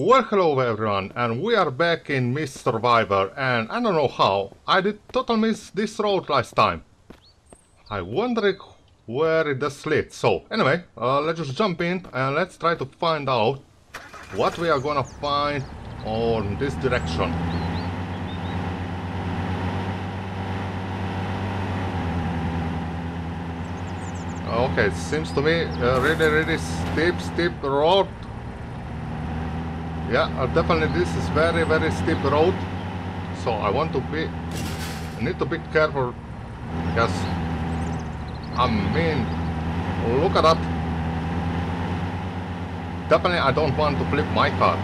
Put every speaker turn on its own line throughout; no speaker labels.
Well hello everyone and we are back in Mist Survival and I don't know how, I did total miss this road last time. I wonder where it does lead. So anyway, uh, let's just jump in and let's try to find out what we are gonna find on this direction. Okay, it seems to me a really really steep steep road yeah, uh, definitely this is very, very steep road. So I want to be, I need to be careful because, I mean, look at that. Definitely I don't want to flip my car.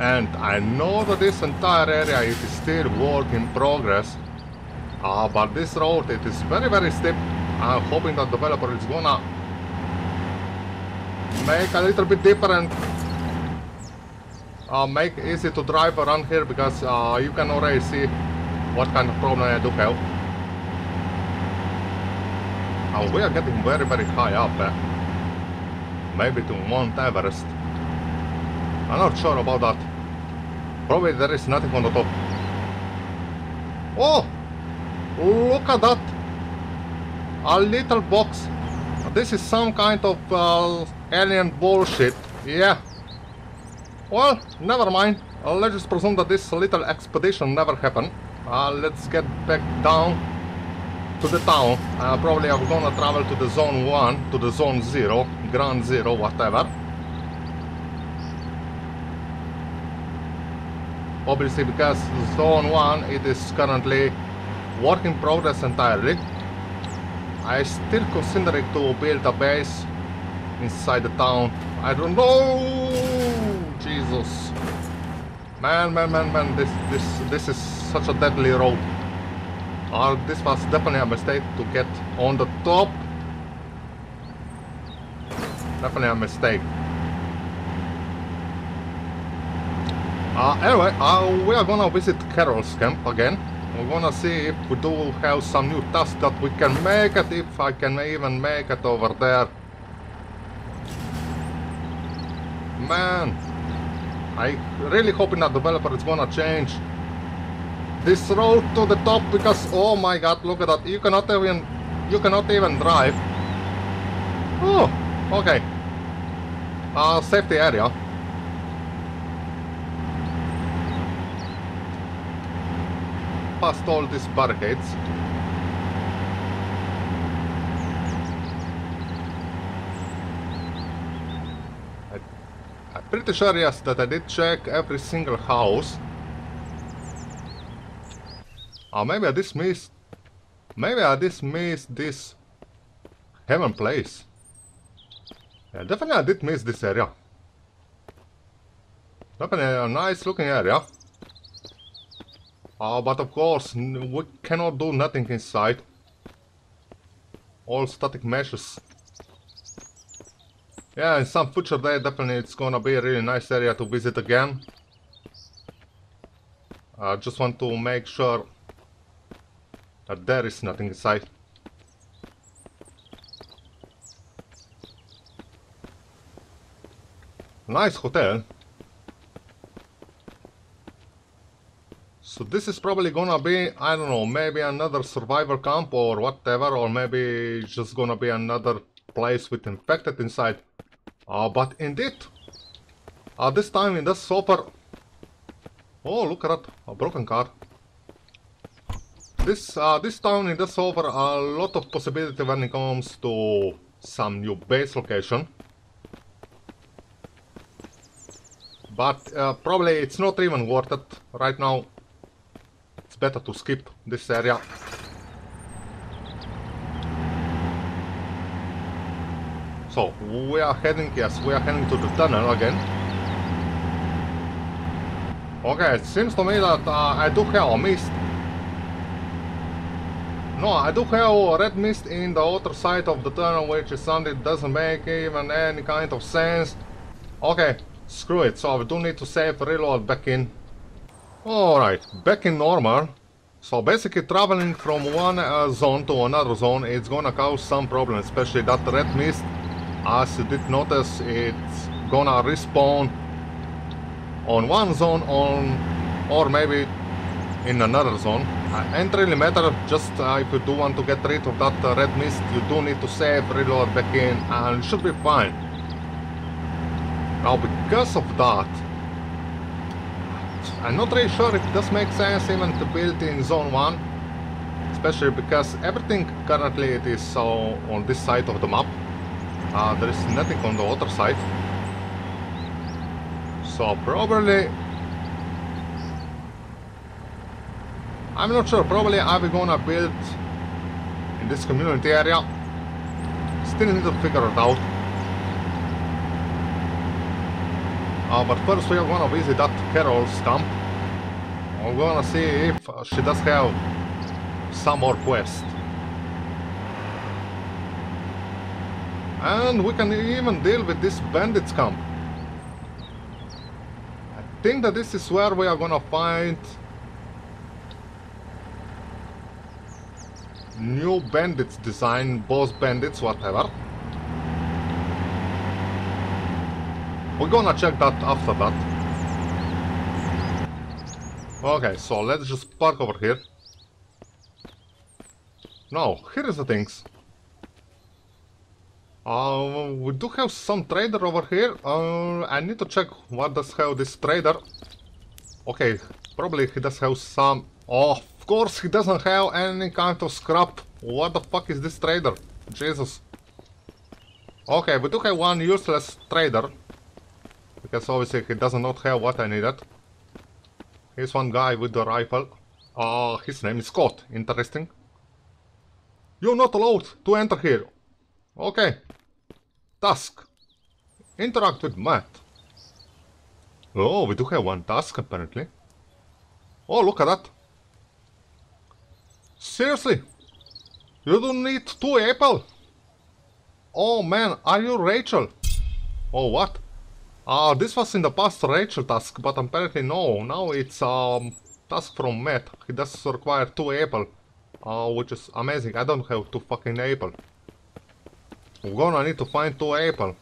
And I know that this entire area is still work in progress. Uh, but this road, it is very, very steep. I'm hoping that developer is gonna make a little bit different uh, make easy to drive around here because uh, you can already see what kind of problem I do have. Uh, we are getting very very high up uh, maybe to Mount Everest. I'm not sure about that. Probably there is nothing on the top. Oh! Look at that! A little box. This is some kind of uh, alien bullshit. Yeah. Well, never mind. Let's just presume that this little expedition never happened. Uh, let's get back down to the town. Uh, probably I'm gonna travel to the zone 1, to the zone 0, ground 0, whatever. Obviously because zone 1 it is currently work in progress entirely. I still consider it to build a base inside the town. I don't know. Jesus. Man, man, man, man. This, this, this is such a deadly road. Uh, this was definitely a mistake to get on the top. Definitely a mistake. Uh, anyway, uh, we are gonna visit Carol's camp again. We're gonna see if we do have some new tasks that we can make it, if I can even make it over there. Man, I really hoping that developer is gonna change this road to the top because oh my god, look at that, you cannot even, you cannot even drive. Oh, okay. Uh, safety area. past all these barricades. I, Sure, yes, that I did check every single house. Or maybe I dismissed... Maybe I dismissed this heaven place. Yeah, definitely I did miss this area. Definitely a nice looking area. Uh, but of course, we cannot do nothing inside. All static meshes. Yeah, in some future day, definitely it's gonna be a really nice area to visit again. I just want to make sure that there is nothing inside. Nice hotel. So this is probably gonna be, I don't know, maybe another survivor camp or whatever, or maybe just gonna be another place with infected inside. Uh, but indeed, uh, this time in does super... Oh, look at that, a broken car. This, uh, this town in does offer a lot of possibility when it comes to some new base location. But uh, probably it's not even worth it right now it's better to skip this area. So, we are heading, yes, we are heading to the tunnel again. Okay, it seems to me that uh, I do have a mist. No, I do have a red mist in the other side of the tunnel, which is something that doesn't make even any kind of sense. Okay, screw it, so we do need to save reload back in. Alright, back in normal. So basically traveling from one uh, zone to another zone, it's gonna cause some problems, especially that red mist. As you did notice, it's gonna respawn on one zone on or maybe in another zone. Uh, ain't really matter, just uh, if you do want to get rid of that uh, red mist, you do need to save, reload back in, and should be fine. Now, because of that, I'm not really sure if this makes sense even to build in zone 1, especially because everything currently it is uh, on this side of the map. Uh, there is nothing on the other side. So probably I'm not sure, probably I'm gonna build in this community area. Still need to figure it out. Uh, but first we are gonna visit that Carol's camp. We're gonna see if she does have some more quests. And we can even deal with this bandits camp. I think that this is where we are gonna find new bandits design, boss bandits, whatever. We're gonna check that after that. Okay, so let's just park over here. No, here is the things. Uh, we do have some trader over here. Uh, I need to check what does have this trader. Okay, probably he does have some... Oh, of course he doesn't have any kind of scrap. What the fuck is this trader? Jesus. Okay, we do have one useless trader. Because obviously he does not have what I needed. Here's one guy with the rifle. Uh, his name is Scott. Interesting. You're not allowed to enter here. Okay. Task. Interact with Matt. Oh, we do have one task apparently. Oh, look at that. Seriously? You don't need two apple? Oh man, are you Rachel? Oh, what? Uh, this was in the past Rachel task, but apparently no. Now it's um task from Matt. He does require two apple. Uh, which is amazing. I don't have two fucking apple. We're gonna need to find two apple.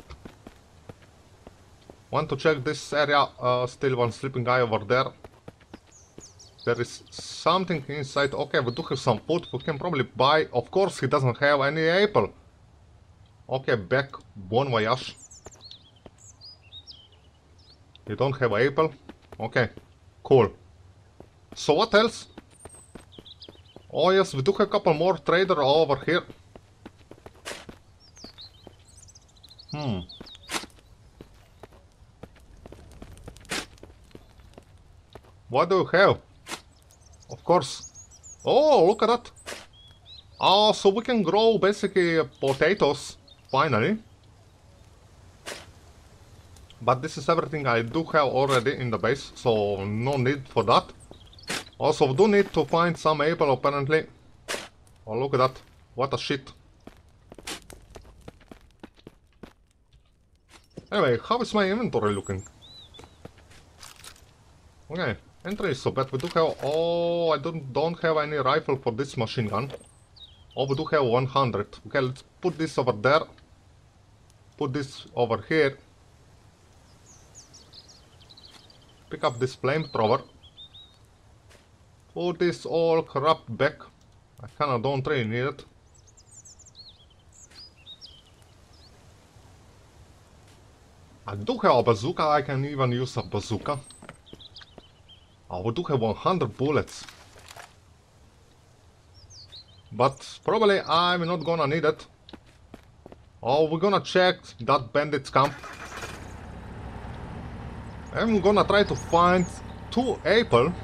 Want to check this area. Uh, still one sleeping guy over there. There is something inside. Okay, we do have some food. We can probably buy. Of course, he doesn't have any apple. Okay, back. Bon voyage. You don't have apple? Okay, cool. So what else? Oh yes, we do have a couple more trader over here. Hmm. What do you have? Of course. Oh, look at that. Oh, so we can grow basically potatoes, finally. But this is everything I do have already in the base, so no need for that. Also, do need to find some apple apparently. Oh, look at that. What a shit. Anyway, how is my inventory looking? Okay. Entry is so bad. We do have... Oh, I don't, don't have any rifle for this machine gun. Oh, we do have 100. Okay, let's put this over there. Put this over here. Pick up this flamethrower. Put this all crap back. I kinda don't really need it. I do have a bazooka, I can even use a bazooka. I do have 100 bullets. But probably I'm not gonna need it. Oh, we're gonna check that bandit's camp. I'm gonna try to find two apple.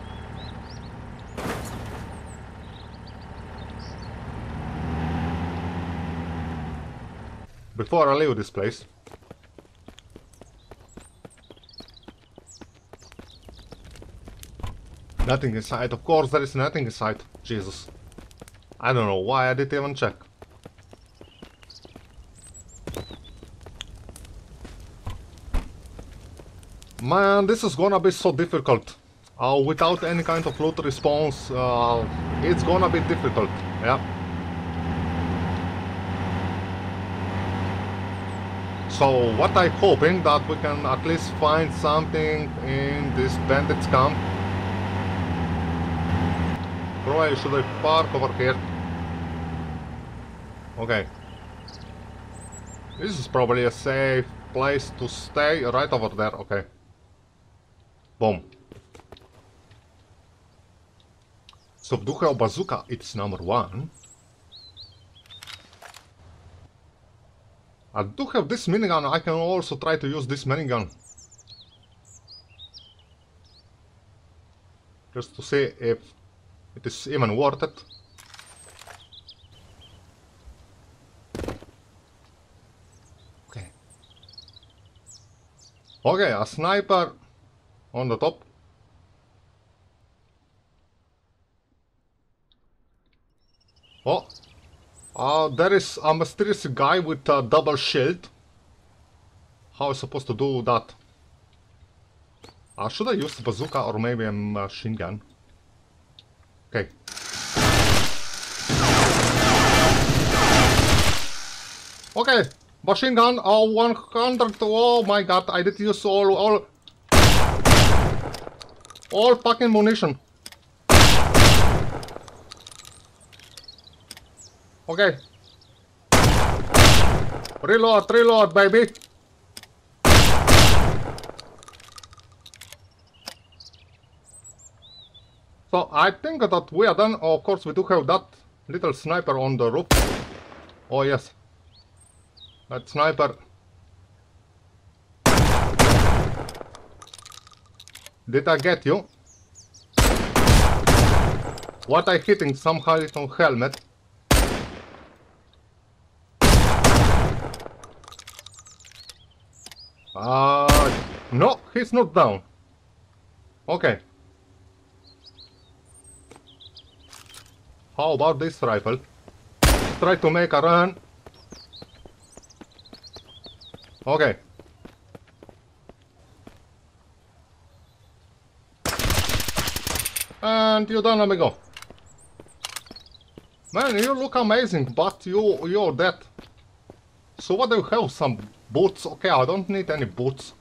Before I leave this place. Nothing inside. Of course there is nothing inside. Jesus. I don't know why I didn't even check. Man, this is gonna be so difficult. Uh, without any kind of loot response, uh, it's gonna be difficult. Yeah. So what I'm hoping that we can at least find something in this bandits camp. Probably should I park over here? Okay. This is probably a safe place to stay right over there, okay. Boom. So Duchel Bazooka, it's number one. I do have this minigun, I can also try to use this minigun. Just to see if it is even worth it. Okay. Okay, a sniper on the top. Oh, uh, there is a mysterious guy with a double shield. How am I supposed to do that? Uh, should I use the bazooka or maybe a machine gun? Okay. Okay, machine gun, uh, 100, oh my god, I did use all, all, all fucking munition. Okay. Reload, reload, baby. So I think that we are done. Of course, we do have that little sniper on the roof. Oh yes. That sniper. Did I get you? What I hitting? Somehow it's on helmet. Uh, no, he's not down. Okay. How about this rifle? Try to make a run. Okay. And you're done, amigo. Man, you look amazing, but you, you're dead. So what do you have? Some boots? Okay, I don't need any boots.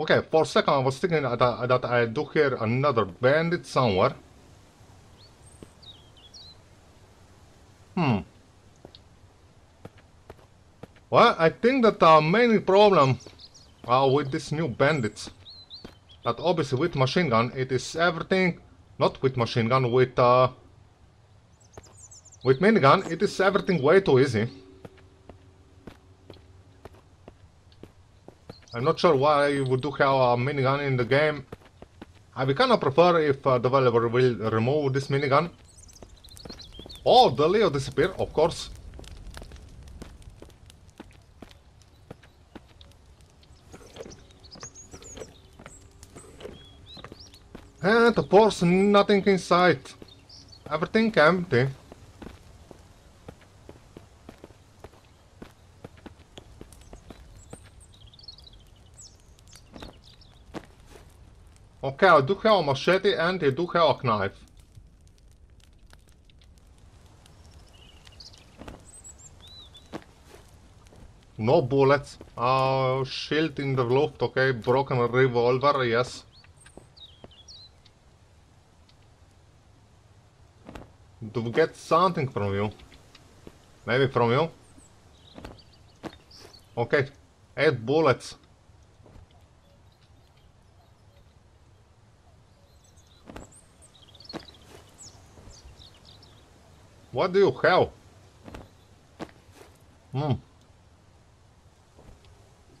Okay, for a second I was thinking that, that I do hear another bandit somewhere. Hmm. Well, I think that the main problem uh, with these new bandits, that obviously with machine gun, it is everything, not with machine gun, with uh, with minigun, it is everything way too easy. I'm not sure why you would do have a minigun in the game. I would kinda prefer if uh, a developer will remove this minigun. Oh, the Leo disappeared, of course. And of course, nothing inside. Everything empty. Okay, I do have a machete and I do have a knife. No bullets. Uh, shield in the loft, okay. Broken revolver, yes. Do we get something from you? Maybe from you? Okay. Eight bullets. What do you have? Hmm.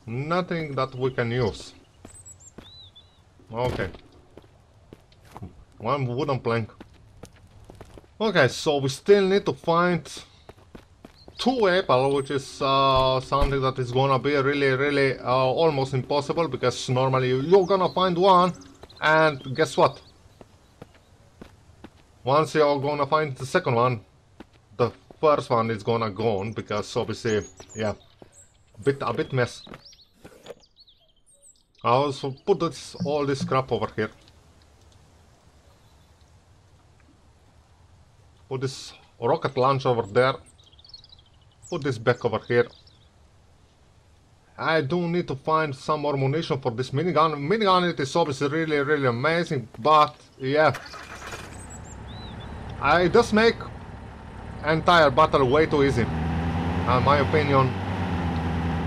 Nothing that we can use. Okay. One wooden plank. Okay, so we still need to find two apple, which is uh, something that is gonna be really, really uh, almost impossible because normally you're gonna find one and guess what? Once you're gonna find the second one, first one is gonna go on because obviously, yeah, bit a bit mess. I also put this all this crap over here. Put this rocket launch over there. Put this back over here. I do need to find some more munition for this minigun. Minigun it is obviously really really amazing, but yeah. I just make entire battle way too easy. In my opinion,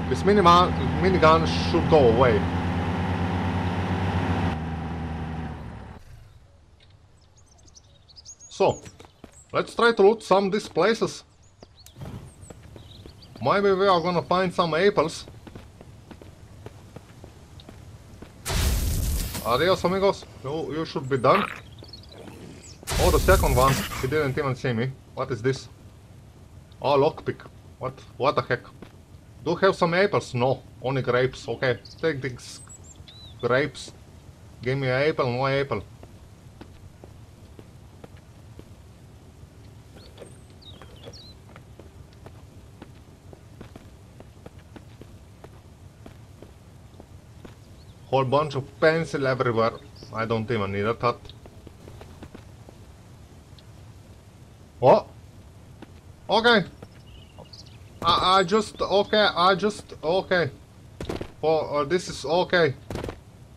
this minigun, minigun should go away. So, let's try to loot some of these places. Maybe we are gonna find some apples. Adios amigos, you, you should be done. Oh, the second one, he didn't even see me. What is this? Oh, lockpick. What? What the heck? Do have some apples? No, only grapes. Okay, take these grapes. Give me an apple, no apple. Whole bunch of pencil everywhere. I don't even need a that. Oh! Okay. I, I just, okay, I just, okay. Oh, uh, this is okay.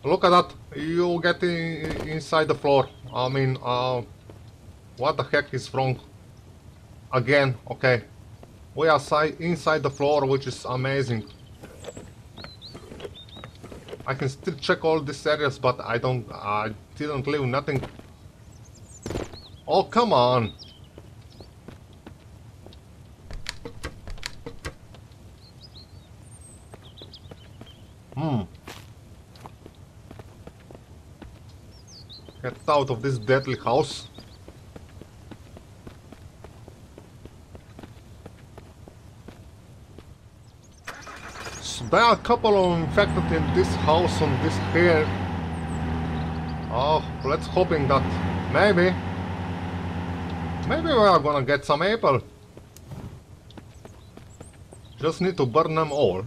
Look at that. You get in, inside the floor. I mean, uh, what the heck is wrong? Again, okay. We are inside the floor, which is amazing. I can still check all these areas, but I don't, I didn't leave nothing. Oh, come on. Hmm. Get out of this deadly house. there are a couple of infected in this house on this here. Oh, let's hoping that maybe, maybe we are gonna get some apple. Just need to burn them all.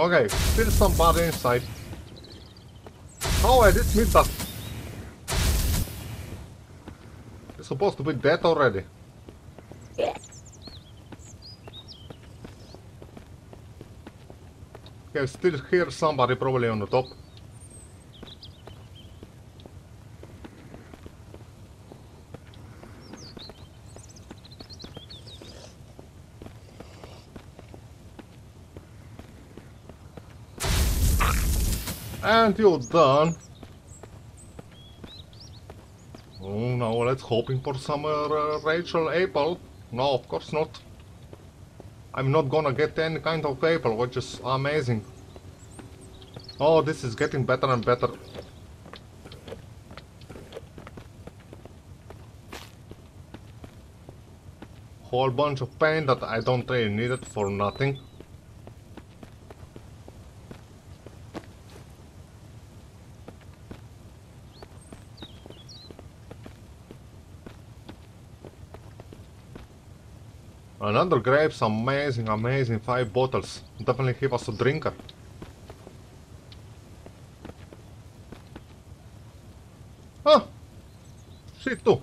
Okay, still somebody inside. Oh, I did miss that. Supposed to be dead already. Yeah. Okay, still hear somebody probably on the top. And you're done. Oh no, let's hoping for some uh, Rachel apple. No, of course not. I'm not gonna get any kind of apple, which is amazing. Oh, this is getting better and better. Whole bunch of paint that I don't really need it for nothing. Another grapes, amazing, amazing, five bottles. Definitely give us a drinker. Ah! Shit too.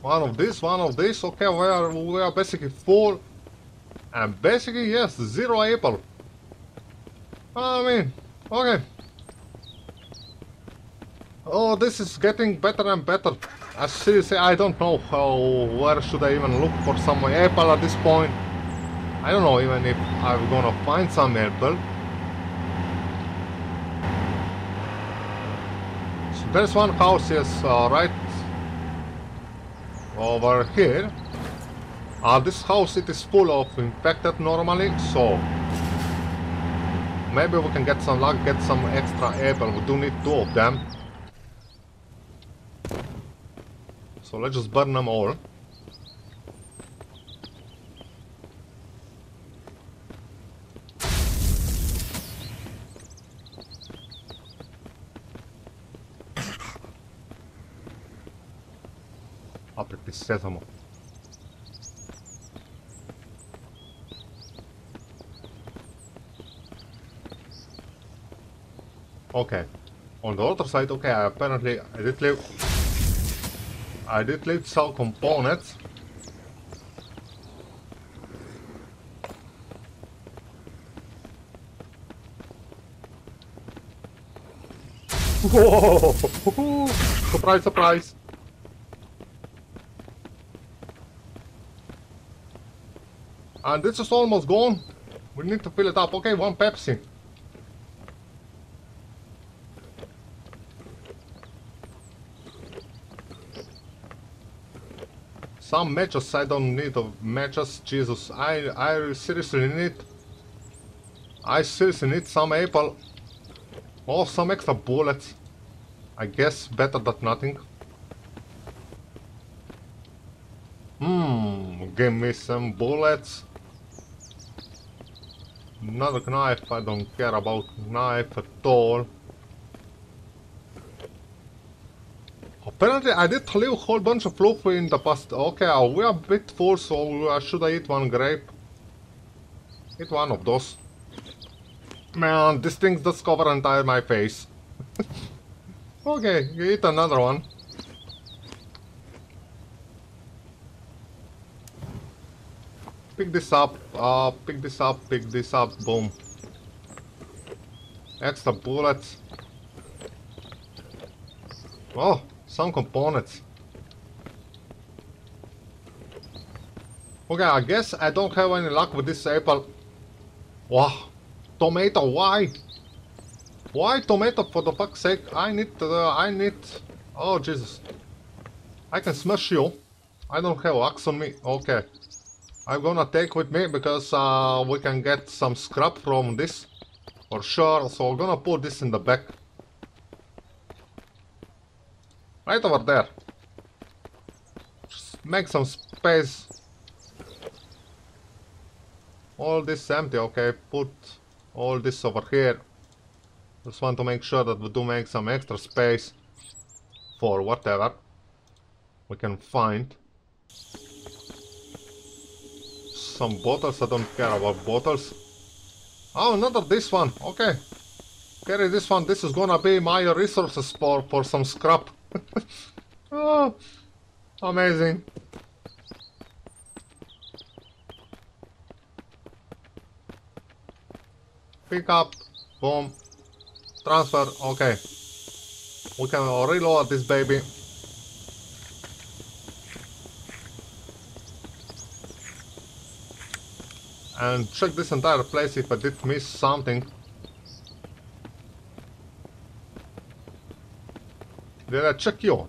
One of this, one of this, okay, we are, we are basically full. And basically, yes, zero apple. I mean, okay. Oh, this is getting better and better. As seriously, I don't know how, where should I even look for some apple at this point. I don't know even if I'm gonna find some apple. So there's one house, yes, uh, right over here. Uh, this house, it is full of infected normally, so maybe we can get some luck, get some extra apple. We do need two of them. So let's just burn them all. Sesamo. Okay. On the other side, okay, apparently I did leave... I did leave some components. Whoa! surprise, surprise! And this is almost gone. We need to fill it up. Okay, one Pepsi. Some matches I don't need of matches, Jesus. I I seriously need I seriously need some apple. Or some extra bullets. I guess better than nothing. Hmm, give me some bullets. Another knife, I don't care about knife at all. Apparently I did leave a whole bunch of loot in the past. Okay, uh, we are a bit full, so uh, should I eat one grape? Eat one of those. Man, this thing does cover entire my face. okay, eat another one. Pick this up, uh, pick this up, pick this up, boom. Extra bullets. Oh, some components. Okay, I guess I don't have any luck with this apple. Wow. Tomato, why? Why tomato for the fuck's sake? I need, uh, I need... Oh, Jesus. I can smash you. I don't have axe on me. Okay. I'm gonna take with me because uh, we can get some scrap from this. For sure. So I'm gonna put this in the back. Right over there. Just make some space. All this empty, okay, put all this over here. Just want to make sure that we do make some extra space for whatever we can find. Some bottles, I don't care about bottles. Oh, another this one, okay. Carry this one, this is gonna be my resources for, for some scrap. oh, amazing. Pick up, boom, transfer, okay. We can reload this baby. And check this entire place if I did miss something. I check you?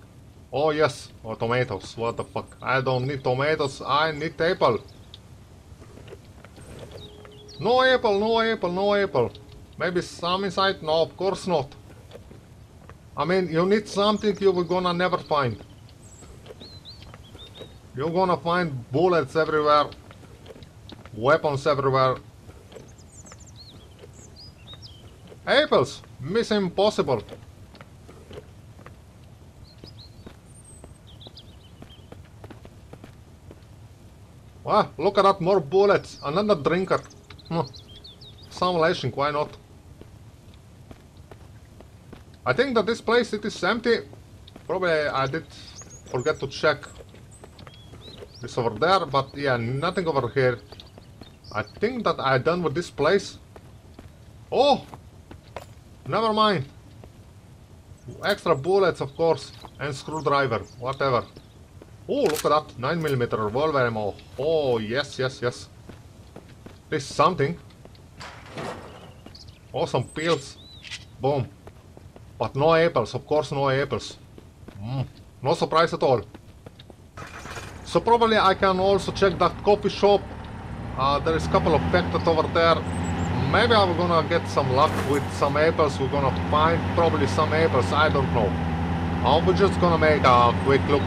Oh yes, or oh, tomatoes, what the fuck. I don't need tomatoes, I need apple. No apple, no apple, no apple. Maybe some inside? No, of course not. I mean, you need something you will gonna never find. You're gonna find bullets everywhere. Weapons everywhere. Apples! Mission impossible. Wow, look at that, more bullets. Another drinker. Hmm. Some lashing, why not? I think that this place, it is empty. Probably I did forget to check. It's over there, but yeah, nothing over here. I think that I done with this place. Oh! Never mind. Extra bullets, of course. And screwdriver, whatever. Oh, look at that. 9mm revolver ammo. Oh, yes, yes, yes. This is something. Awesome pills. Boom. But no apples, of course no apples. Mm, no surprise at all. So probably I can also check that coffee shop. Uh, there is a couple of packets over there. Maybe I'm gonna get some luck with some apples. We're gonna find probably some apples, I don't know. We're just gonna make a quick look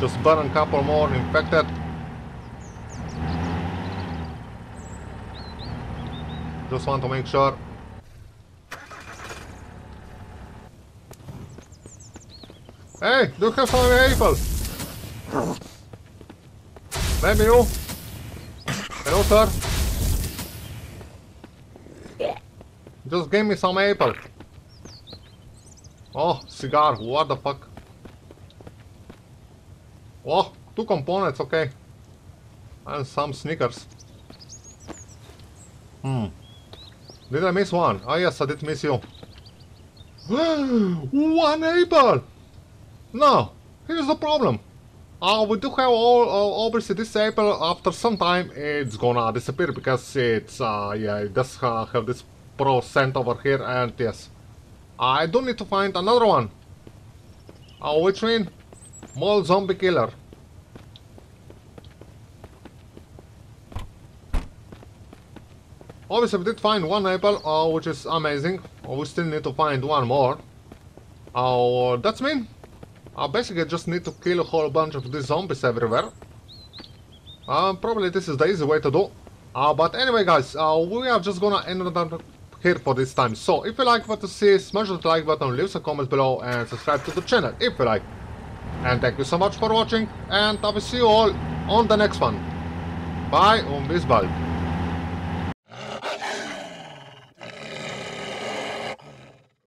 Just burn a couple more infected. Just want to make sure. Hey, do you have some apple? Maybe you? Hello, sir? Just give me some apple. Oh, cigar, what the fuck? Oh, two components, okay. And some sneakers. Hmm. Did I miss one? Oh yes, I did miss you. one apple! No, here's the problem. Uh, we do have all, uh, obviously this apple, after some time, it's gonna disappear because it's, uh, yeah, it does uh, have this pro percent over here and yes. I do need to find another one. Uh, which one? Mole Zombie Killer. Obviously we did find one apple, uh, which is amazing. Uh, we still need to find one more. Uh, that's me. I basically just need to kill a whole bunch of these zombies everywhere. Uh, probably this is the easy way to do. Uh, but anyway guys, uh, we are just gonna end it here for this time. So if you like what you see, smash the like button, leave some comments below and subscribe to the channel if you like. And thank you so much for watching and I will see you all on the next one. Bye and bis bald.